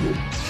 Música